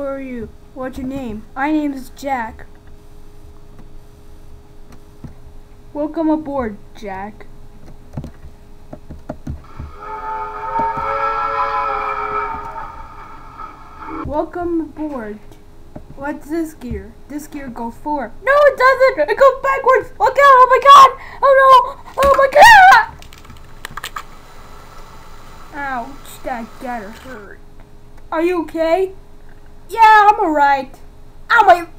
are you? What's your name? My name is Jack. Welcome aboard, Jack. Welcome aboard. What's this gear? This gear goes forward. No, it doesn't! It goes backwards! Look out! Oh my god! Oh no! Oh my god! Ouch, that gotta hurt. Are you okay? Yeah, I'm alright. Legs! Ouch!